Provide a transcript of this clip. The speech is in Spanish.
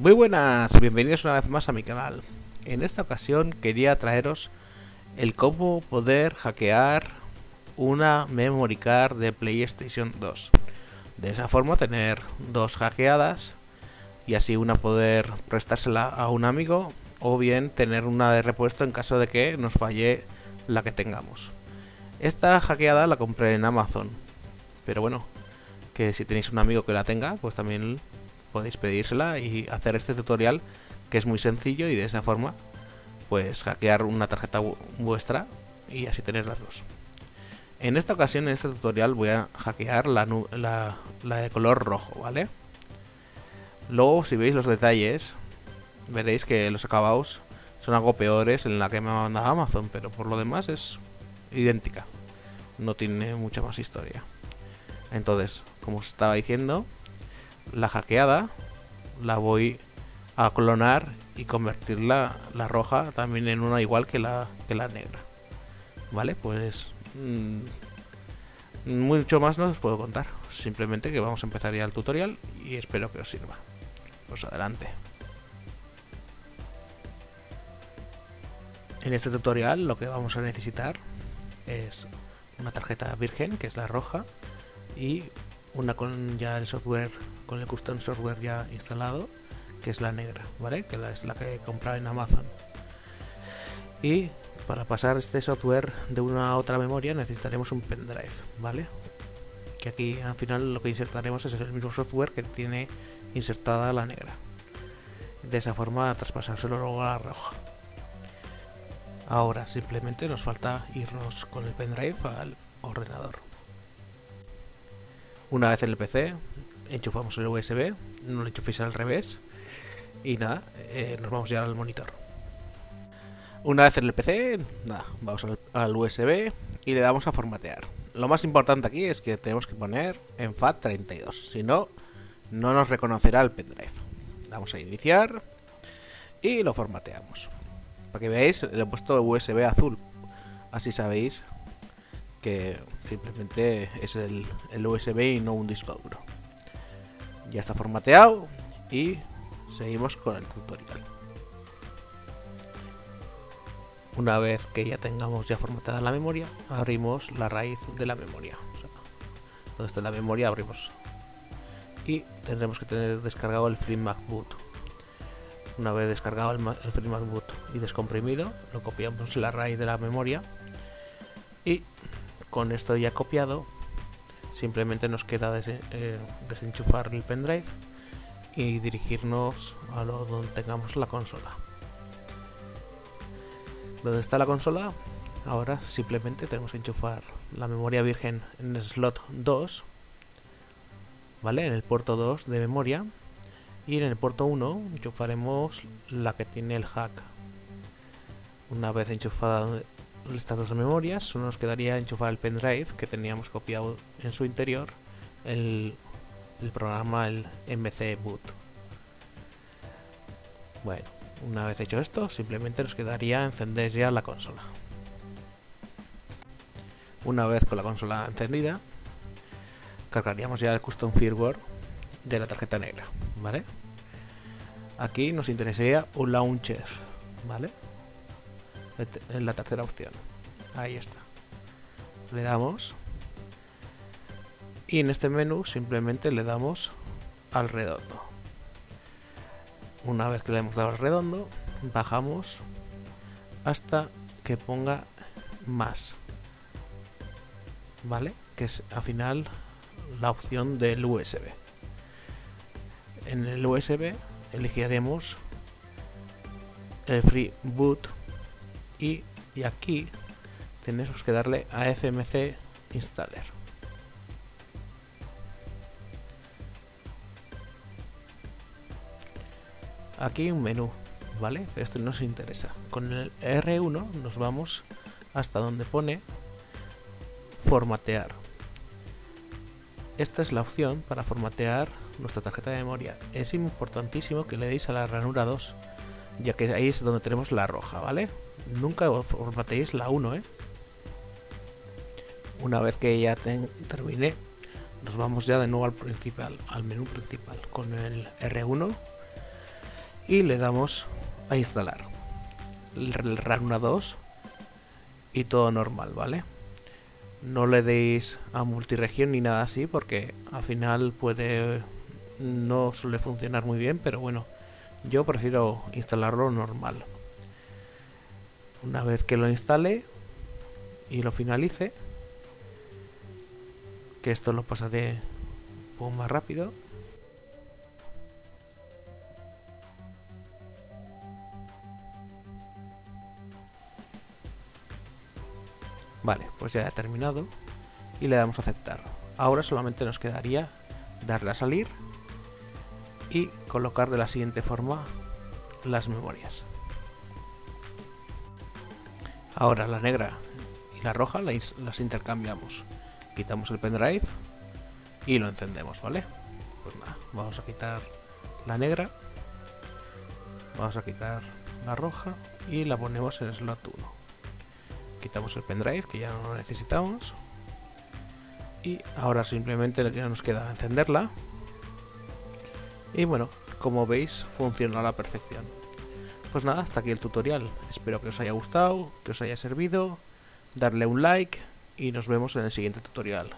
Muy buenas, bienvenidos una vez más a mi canal. En esta ocasión quería traeros el cómo poder hackear una memory card de PlayStation 2. De esa forma tener dos hackeadas y así una poder prestársela a un amigo o bien tener una de repuesto en caso de que nos falle la que tengamos. Esta hackeada la compré en Amazon, pero bueno, que si tenéis un amigo que la tenga, pues también podéis pedírsela y hacer este tutorial que es muy sencillo y de esa forma pues hackear una tarjeta vuestra y así tener las dos. En esta ocasión, en este tutorial, voy a hackear la, la, de color rojo, ¿vale? Luego, si veis los detalles, veréis que los acabados son algo peores en la que me ha mandado Amazon, pero por lo demás es idéntica. No tiene mucha más historia. Entonces, como os estaba diciendo, la hackeada la voy a clonar y convertirla la roja también en una igual que la, que la negra. Vale, pues mmm, mucho más no os puedo contar. Simplemente que vamos a empezar ya el tutorial y espero que os sirva. Pues adelante. En este tutorial lo que vamos a necesitar es una tarjeta virgen, que es la roja, y una con ya el software, con el custom software ya instalado, que es la negra, ¿vale? Que es la que he comprado en Amazon. Y para pasar este software de una a otra memoria necesitaremos un pendrive, ¿vale? Que aquí al final lo que insertaremos es el mismo software que tiene insertada la negra. De esa forma traspasárselo luego a la roja. Ahora simplemente nos falta irnos con el pendrive al ordenador. Una vez en el PC, enchufamos el USB, no lo enchuféis al revés y nada, eh, nos vamos ya al monitor. Una vez en el PC, nada, vamos al, USB y le damos a formatear. Lo más importante aquí es que tenemos que poner en FAT32, si no, no nos reconocerá el pendrive. Damos a iniciar y lo formateamos. Para que veáis, le he puesto USB azul, así sabéis que simplemente es el, USB y no un disco duro. Ya está formateado y seguimos con el tutorial. Una vez que ya tengamos ya formateada la memoria, abrimos la raíz de la memoria. donde está la memoria abrimos. Y tendremos que tener descargado el FreeMac Boot. Una vez descargado el, el FreeMac Boot y descomprimido, lo copiamos en la raíz de la memoria y con esto ya copiado, simplemente nos queda eh, desenchufar el pendrive y dirigirnos a lo donde tengamos la consola. Donde está la consola, ahora simplemente tenemos que enchufar la memoria virgen en el slot 2, ¿vale? En el puerto 2 de memoria. Y en el puerto 1 enchufaremos la que tiene el hack. Una vez enchufada estas dos memorias, solo nos quedaría enchufar el pendrive que teníamos copiado en su interior, el, programa, el MC Boot. Bueno, una vez hecho esto, simplemente nos quedaría encender ya la consola. Una vez con la consola encendida, cargaríamos ya el custom firmware de la tarjeta negra, ¿vale? Aquí nos interesaría un launcher, ¿vale? En la tercera opción. Ahí está. Le damos. Y en este menú simplemente le damos al redondo. Una vez que le hemos dado al redondo, bajamos hasta que ponga más. ¿Vale? Que es al final la opción del USB. En el USB elegiremos el Free Boot y, aquí tenemos que darle a FMC Installer. Aquí un menú, ¿vale? Esto no nos interesa. Con el R1 nos vamos hasta donde pone formatear. Esta es la opción para formatear nuestra tarjeta de memoria. Es importantísimo que le deis a la ranura 2, ya que ahí es donde tenemos la roja, ¿vale? nunca formateéis la 1, ¿eh? Una vez que ya terminé, nos vamos ya de nuevo al principal, al menú principal con el R1 y le damos a instalar el RAN 2 y todo normal, ¿vale? No le deis a multiregión ni nada así porque al final puede no suele funcionar muy bien, pero bueno, yo prefiero instalarlo normal. Una vez que lo instale y lo finalice, que esto lo pasaré un poco más rápido. Vale, pues ya ha terminado y le damos a aceptar. Ahora solamente nos quedaría darle a salir y colocar de la siguiente forma las memorias. Ahora la negra y la roja las, intercambiamos. Quitamos el pendrive y lo encendemos, ¿vale? Pues nada, vamos a quitar la negra, vamos a quitar la roja y la ponemos en slot 1. Quitamos el pendrive que ya no lo necesitamos y ahora simplemente ya nos queda encenderla y bueno, como veis, funciona a la perfección. Pues nada, hasta aquí el tutorial. Espero que os haya gustado, que os haya servido. Darle un like y nos vemos en el siguiente tutorial.